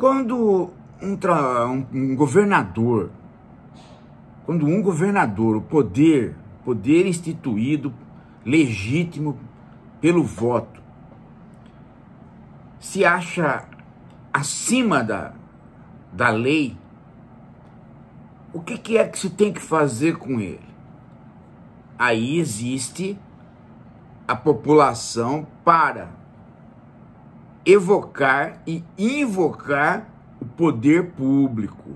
Quando um, um, um governador, quando um governador, o poder, poder instituído, legítimo pelo voto, se acha acima da, da lei, o que, que é que se tem que fazer com ele? Aí existe a população para evocar e invocar o poder público.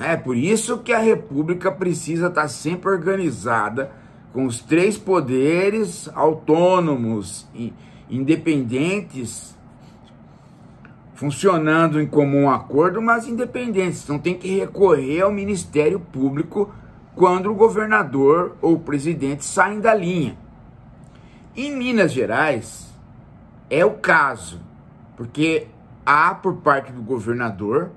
É por isso que a República precisa estar sempre organizada com os três poderes autônomos e independentes funcionando em comum acordo, mas independentes. Então tem que recorrer ao Ministério Público quando o governador ou o presidente saem da linha. Em Minas Gerais é o caso, porque há por parte do governador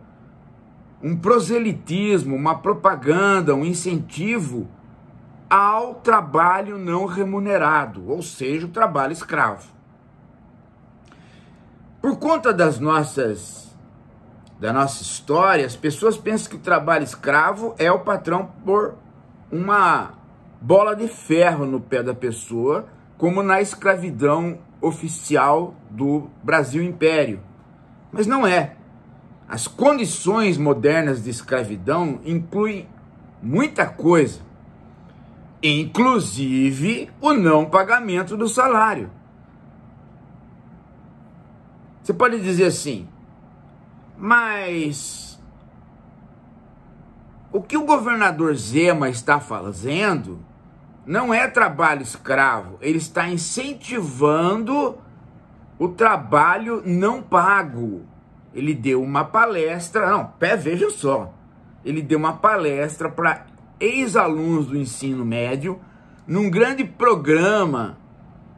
um proselitismo, uma propaganda, um incentivo ao trabalho não remunerado, ou seja, o trabalho escravo. Por conta das nossas da nossa história, as pessoas pensam que o trabalho escravo é o patrão por uma bola de ferro no pé da pessoa, como na escravidão oficial do Brasil Império. Mas não é. As condições modernas de escravidão incluem muita coisa, inclusive o não pagamento do salário. Você pode dizer assim, mas o que o governador Zema está fazendo não é trabalho escravo, ele está incentivando o trabalho não pago. Ele deu uma palestra, não, pé, veja só. Ele deu uma palestra para ex-alunos do ensino médio num grande programa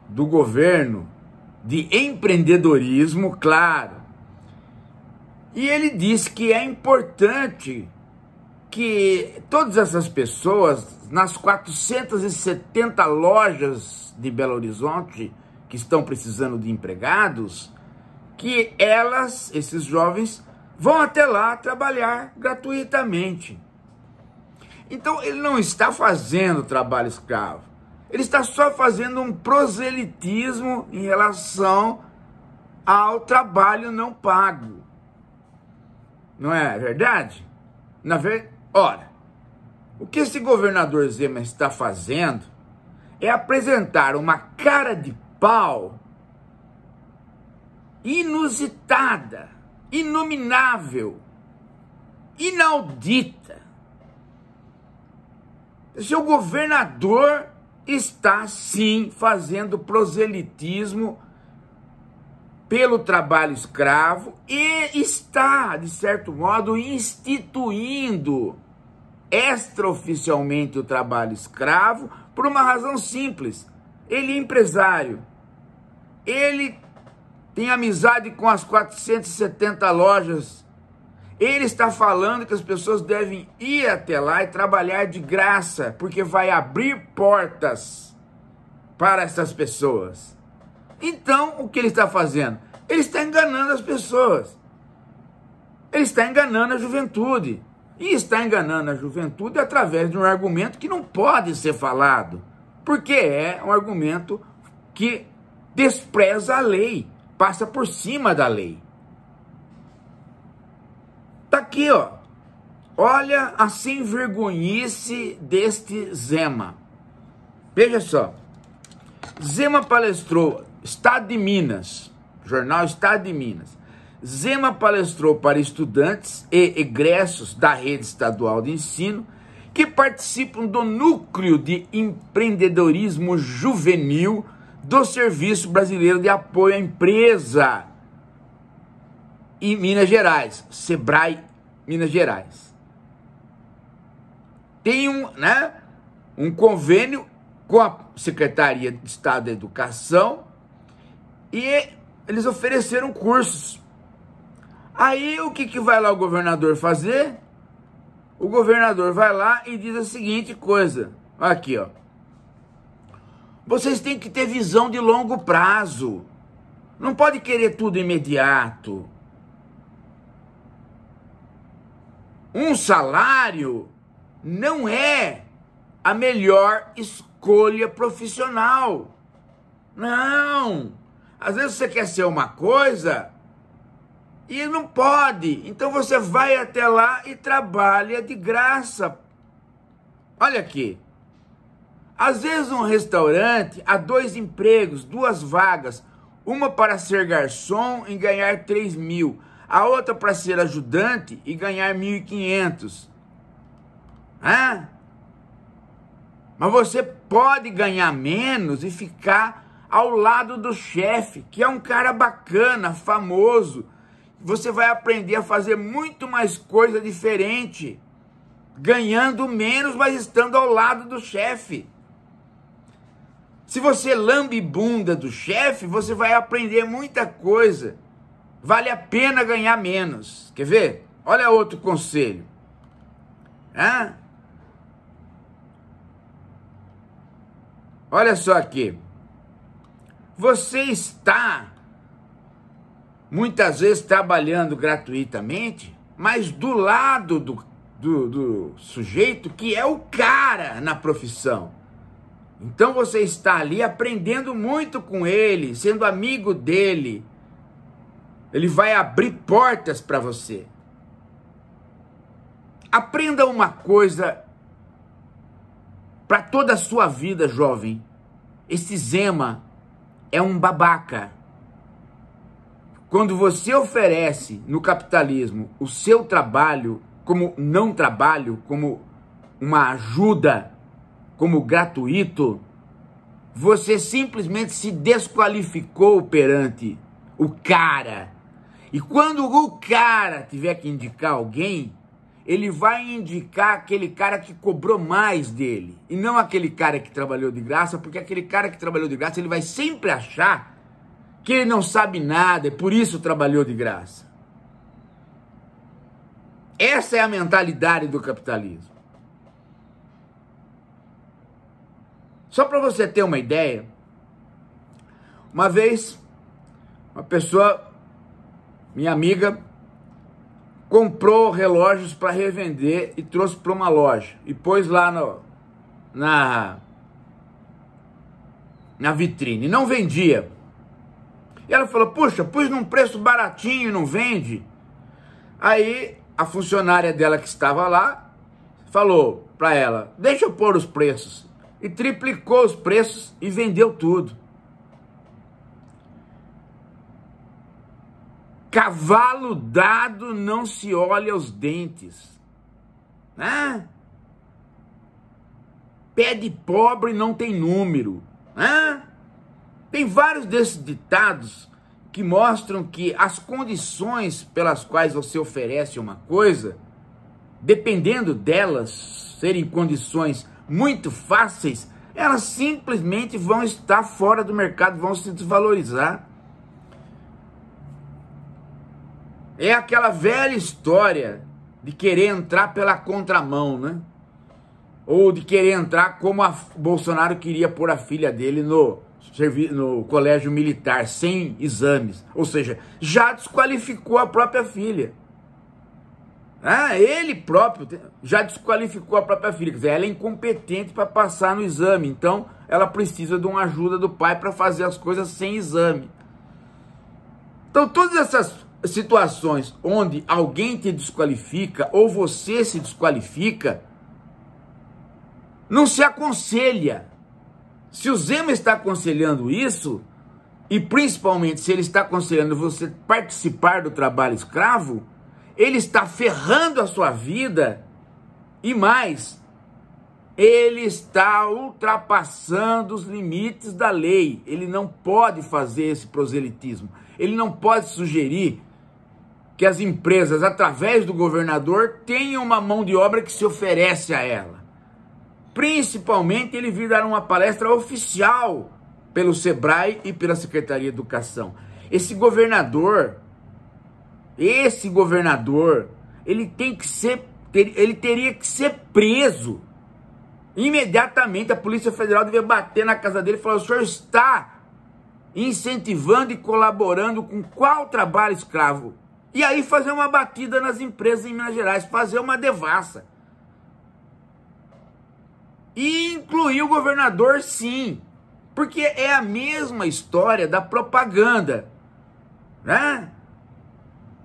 do governo de empreendedorismo, claro. E ele disse que é importante que todas essas pessoas, nas 470 lojas de Belo Horizonte, que estão precisando de empregados, que elas, esses jovens, vão até lá trabalhar gratuitamente. Então ele não está fazendo trabalho escravo. Ele está só fazendo um proselitismo em relação ao trabalho não pago. Não é verdade? Na verdade, ora, o que esse governador Zema está fazendo é apresentar uma cara de pau inusitada, inominável, inaudita. Seu governador está sim fazendo proselitismo pelo trabalho escravo e está, de certo modo, instituindo extraoficialmente o trabalho escravo por uma razão simples. Ele é empresário. Ele tem amizade com as 470 lojas. Ele está falando que as pessoas devem ir até lá e trabalhar de graça, porque vai abrir portas para essas pessoas. Então, o que ele está fazendo? Ele está enganando as pessoas. Ele está enganando a juventude. E está enganando a juventude através de um argumento que não pode ser falado, porque é um argumento que despreza a lei, passa por cima da lei. Tá aqui, ó. Olha a sem vergonhice deste Zema. Veja só. Zema palestrou Estado de Minas, jornal Estado de Minas. Zema palestrou para estudantes e egressos da rede estadual de ensino que participam do núcleo de empreendedorismo juvenil do Serviço Brasileiro de Apoio à Empresa em Minas Gerais, Sebrae Minas Gerais. Tem um, né, um convênio com a Secretaria de Estado da Educação e eles ofereceram cursos. Aí o que, que vai lá o governador fazer? O governador vai lá e diz a seguinte coisa. Aqui, ó. Vocês têm que ter visão de longo prazo. Não pode querer tudo imediato. um salário não é a melhor escolha profissional. Não! Às vezes você quer ser uma coisa e não pode. Então você vai até lá e trabalha de graça. Olha aqui. Às vezes um restaurante há dois empregos, duas vagas. Uma para ser garçom e ganhar 3 mil. A outra para ser ajudante e ganhar 1.500. Hã? Mas você pode ganhar menos e ficar ao lado do chefe, que é um cara bacana, famoso. Você vai aprender a fazer muito mais coisa diferente, ganhando menos, mas estando ao lado do chefe. Se você lambe bunda do chefe, você vai aprender muita coisa. Vale a pena ganhar menos. Quer ver? Olha outro conselho. Hã? Olha só aqui. Você está muitas vezes trabalhando gratuitamente, mas do lado do, do, do, sujeito que é o cara na profissão. Então você está ali aprendendo muito com ele, sendo amigo dele. Ele vai abrir portas para você. Aprenda uma coisa para toda a sua vida, jovem. Esse Zema é um babaca. Quando você oferece no capitalismo o seu trabalho como não trabalho, como uma ajuda, como gratuito, você simplesmente se desqualificou perante o cara. E quando o cara tiver que indicar alguém, ele vai indicar aquele cara que cobrou mais dele e não aquele cara que trabalhou de graça, porque aquele cara que trabalhou de graça ele vai sempre achar que ele não sabe nada e por isso trabalhou de graça. Essa é a mentalidade do capitalismo. Só para você ter uma ideia, uma vez uma pessoa, minha amiga, comprou relógios para revender e trouxe para uma loja e pôs lá no, na na vitrine. Não vendia. E ela falou: "Puxa, pus num preço baratinho, não vende?" Aí a funcionária dela que estava lá falou para ela: "Deixa eu pôr os preços." E triplicou os preços e vendeu tudo. Cavalo dado não se olha os dentes. Né? Pé de pobre não tem número. Né? Tem vários desses ditados que mostram que as condições pelas quais você oferece uma coisa, dependendo delas serem condições muito fáceis, elas simplesmente vão estar fora do mercado, vão se desvalorizar. É aquela velha história de querer entrar pela contramão, né? Ou de querer entrar como a Bolsonaro queria pôr a filha dele no, no colégio militar, sem exames. Ou seja, já desqualificou a própria filha. Ah, ele próprio já desqualificou a própria filha. Quer dizer, ela é incompetente para passar no exame. Então, ela precisa de uma ajuda do pai para fazer as coisas sem exame. Então, todas essas situações onde alguém te desqualifica ou você se desqualifica, não se aconselha. Se o Zema está aconselhando isso, e principalmente se ele está aconselhando você participar do trabalho escravo, ele está ferrando a sua vida e mais, ele está ultrapassando os limites da lei. Ele não pode fazer esse proselitismo. Ele não pode sugerir que as empresas, através do governador, tenham uma mão de obra que se oferece a ela. Principalmente ele vir dar uma palestra oficial pelo SEBRAE e pela Secretaria de Educação. Esse governador, esse governador, ele tem que ser, ele teria que ser preso. Imediatamente a Polícia Federal deveria bater na casa dele e falar: o senhor está incentivando e colaborando com qual trabalho escravo? E aí fazer uma batida nas empresas em Minas Gerais, fazer uma devassa. E incluir o governador, sim. Porque é a mesma história da propaganda. Né?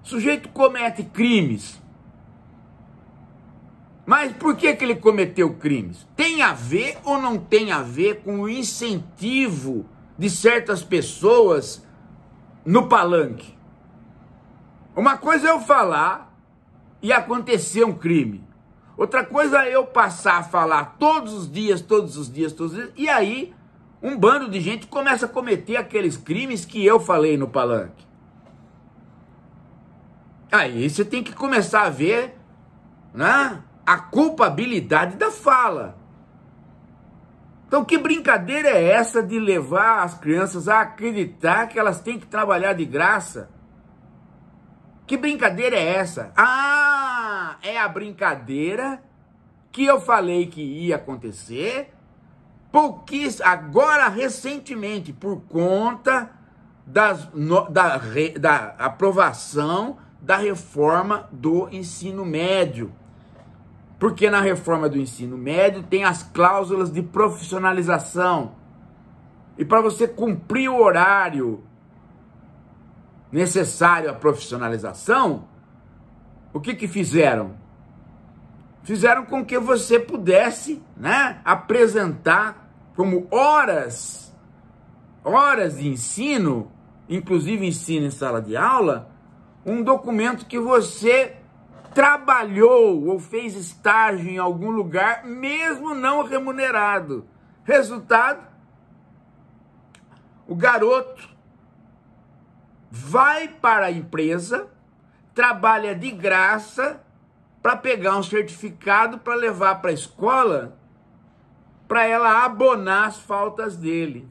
O sujeito comete crimes. Mas por que, que ele cometeu crimes? Tem a ver ou não tem a ver com o incentivo de certas pessoas no palanque? Uma coisa é eu falar e acontecer um crime. Outra coisa é eu passar a falar todos os dias, todos os dias, todos os dias, e aí um bando de gente começa a cometer aqueles crimes que eu falei no palanque. Aí você tem que começar a ver né, a culpabilidade da fala. Então, que brincadeira é essa de levar as crianças a acreditar que elas têm que trabalhar de graça? Que brincadeira é essa? Ah, é a brincadeira que eu falei que ia acontecer, pouquíssimo, agora recentemente, por conta das, no, da, da aprovação da reforma do ensino médio. Porque na reforma do ensino médio tem as cláusulas de profissionalização. E para você cumprir o horário necessário à profissionalização, o que que fizeram? Fizeram com que você pudesse, né, apresentar como horas, horas de ensino, inclusive ensino em sala de aula, um documento que você trabalhou ou fez estágio em algum lugar, mesmo não remunerado. Resultado: o garoto vai para a empresa, trabalha de graça para pegar um certificado para levar para a escola, para ela abonar as faltas dele.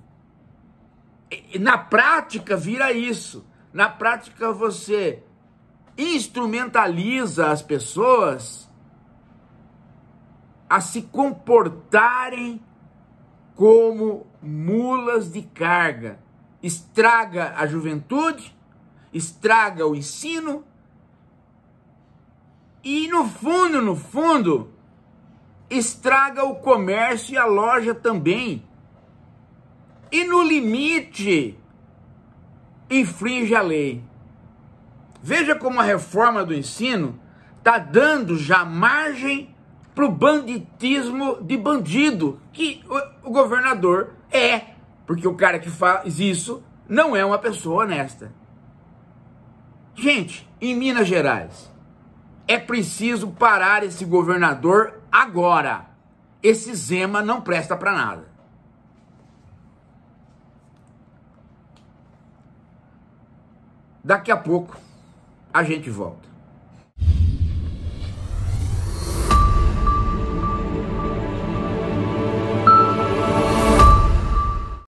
E, na prática vira isso. Na prática você instrumentaliza as pessoas a se comportarem como mulas de carga estraga a juventude, estraga o ensino e no fundo, no fundo, estraga o comércio e a loja também. E no limite, infringe a lei. Veja como a reforma do ensino está dando já margem para o banditismo de bandido que o, governador é porque o cara que faz isso não é uma pessoa honesta. Gente, em Minas Gerais, é preciso parar esse governador agora. Esse Zema não presta para nada. Daqui a pouco a gente volta.